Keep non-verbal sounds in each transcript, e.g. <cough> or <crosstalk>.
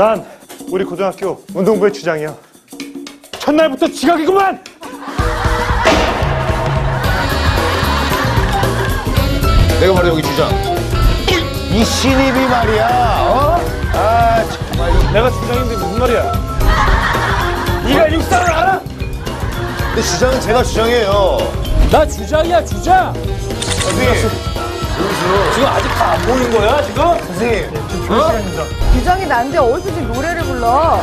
난 우리 고등학교 운동부의 주장이야. 첫날부터 지각이구만! 내가 바로 여기 주장. 이 신입이 말이야. 어? 아 정말. 이거. 내가 주장인데 무슨 말이야? 네가 육상을 알아? 근데 주장은 제가 주장이에요. 나 주장이야 주장. 선생님. 지금 아직 다 안 보는 거야 지금? 선생님. 주장이 난데 어디서 지금 노래를 불러?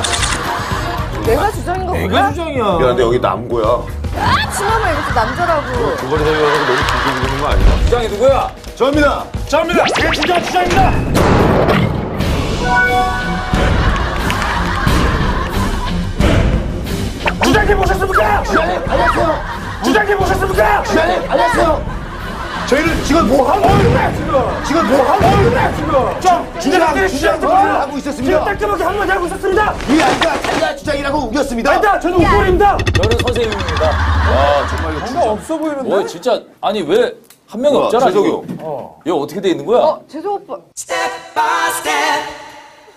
내가 주장인 거 내가 몰라? 주장이야. 미안한데 여기 남고야. 아, 치마만 입어서 남자라고. 두번 해외가서 너무 길게 부르는 거 아니야? 주장이 누구야? 저입니다. 저입니다! 내 주장 주장입니다! 주장님 보셨습니까? 주장님 안녕하세요. 주장님 보셨습니까? 주장님 안녕하세요. 저희는 지금 뭐 하고 있는데? 지금 뭐 하고 있는데? 좀 주장 주장들이 주장 주장 좀 하고 지금 있었습니다. 깔끔하게 한마디 하고 있었습니다! 이 아이가 달라 주장이라고 우겼습니다. 아니다! 저는 웃소리입니다! 너는 선생님입니다. 아 정말로 주장. 없어 보이는데? 뭐 진짜 아니 왜 한 명이 없잖아 재석이 지금. 얘 어떻게 돼 있는 거야? 어, 재석 오빠. Step by step,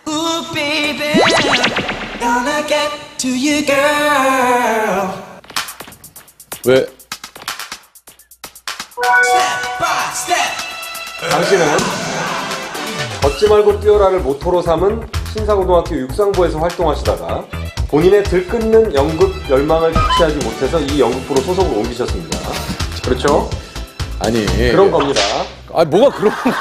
ooh baby, gonna get to you, girl. 왜? 당신은 걷지 말고 뛰어라를 모토로 삼은 신사고등학교 육상부에서 활동하시다가 본인의 들끓는 연극 열망을 주체하지 못해서 이 연극부로 소속을 옮기셨습니다. 그렇죠? 아니 그런 겁니다. 아니 뭐가 그런 거야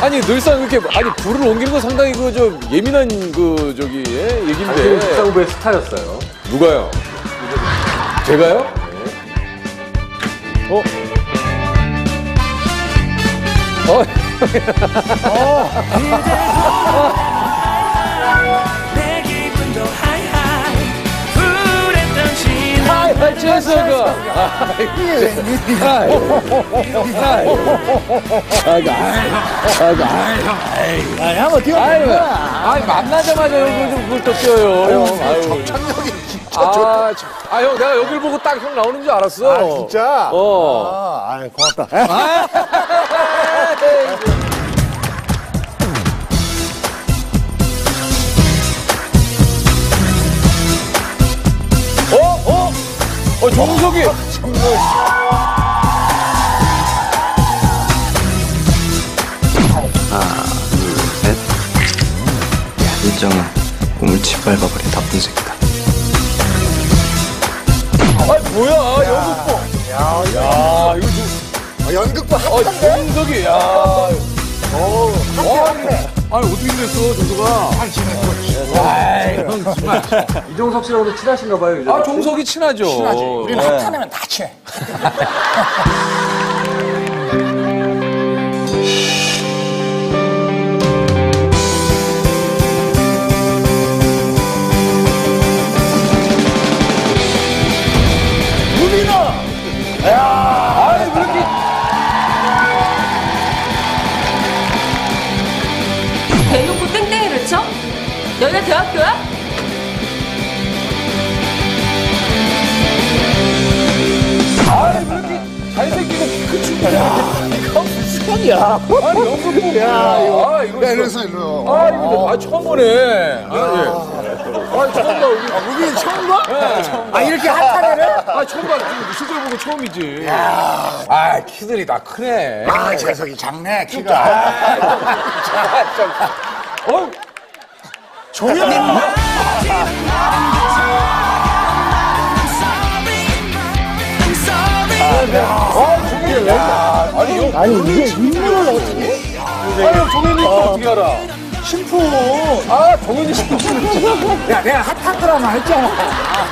아니 늘상 이렇게 아니 불을 옮기는 건 상당히 그저 예민한 그 저기 예? 당신은 얘긴데 육상부의 스타였어요. 누가요? 제가요? 어? 어? 내 기분도 하이하이, 불했던 신. 아, 재석아. 아이, 한번 뛰어. 아이, 만나자마자 여기 좀 그걸 또 뛰어요, 형. 아유. 청력이 아, 참. 아, 형, 내가 여길 보고 딱 형 나오는 줄 알았어. 아 진짜? 어. 아, 아이, 고맙다. 어, 정석이. 일정은 꿈을 짓밟아버린 나쁜 새끼다. 아, 뭐야, 연극부. 야, 야, 이거 좀. 아, 연극부 한 아, 정석이, 야. 아니, 어떻게 됐어, 정석아? 이종석 씨랑도 친하신가 봐요. 요즘. 아, 정석이 친하죠. 친하지. 우리는 핫하면 다 취해. <laughs> 너네 대학교야? 잘생기고 키큰 친구야. 이거 무슨 소리야? 아니, 연극부. 야, 이거. 아, 이거. 야, 이러서 일로. 아, 이거 아, 처음 보네. 아, 예. 아, 처음 봐, 우리. 우리 처음 봐? 네, 처음 봐. 아, 이렇게 핫한 애를? 아, 처음 봐. 지금 실제로 보고 처음이지. 아, 키들이 다 크네. 아, 재석이 작네, 키가. 어? 종현이 I'm sorry. 아니, 형. 아니, 이게 인물을 어떻게. 아니, 정현이 또 어떻게 알아? 심쿵. 아, 정현이 심쿵. 야, 내가 핫한 드라마 했잖아.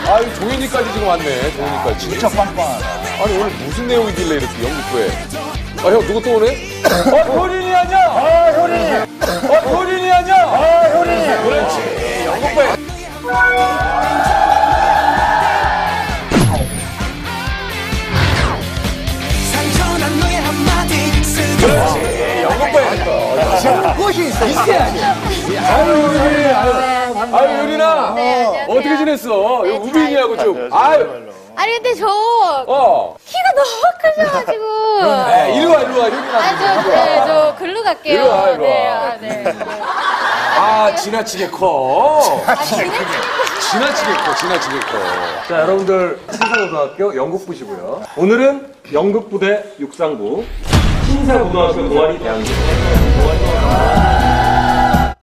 아, 이 종현이까지 지금 왔네. 종현이까지. 진짜 빵빵하다. 아니, 오늘 무슨 내용이길래 이렇게 연극부에. 아, 형, 누구 또 오네? 어, 효린이 아니야? 아, 효린이. 어, 효린이 아니야? 그렇지. 꽃이 있어. 아유, 효린이. 아유, 아유 효린아. 네. 어떻게 지냈어? 네, 여기 우빈이하고 좀. 아유, 아니 근데 저 어. 키가 너무 크셔가지고. 네, 이리 와, 이리 와, 효린아. 아저 네, 저 글로 갈게요. 이리 와, 이리 와. 네, 아, 네. 네. 아, 지나치게 커. 지나치게 커, 지나치게 커. 자, 여러분들 신사고등학교 연극부시고요. 오늘은 연극부대 육상부 신사고등학교 동아리 대항전.